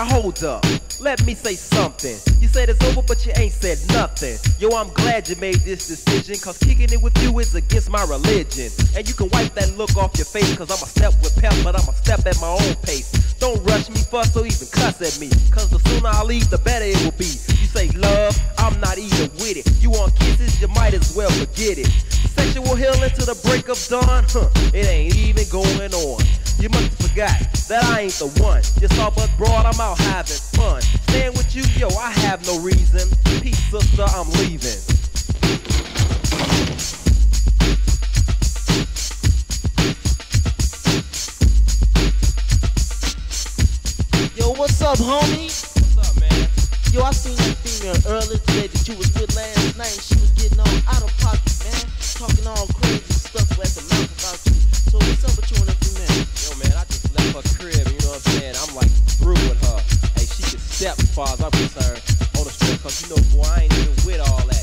now hold up. Let me say something. You said it's over, but you ain't said nothing. Yo, I'm glad you made this decision, cause kicking it with you is against my religion. And you can wipe that look off your face, cause I'm a step with pep, but I'm a step at my own pace. Don't rush me, fuss, or even cuss at me, cause the sooner I leave, the better it will be. You say love, I'm not even with it. You want kisses, you might as well forget it. Sexual healing to the break of dawn, huh, it ain't even going on. You must have forgot that I ain't the one. Just all but broad, I'm out having fun. Staying with you, yo, I have no reason. Peace, sister, I'm leaving. Yo, what's up, homie? What's up, man? Yo, I seen that female earlier today that you was with last far as I'm concerned, on the street, cause you know, boy, I ain't even with all that.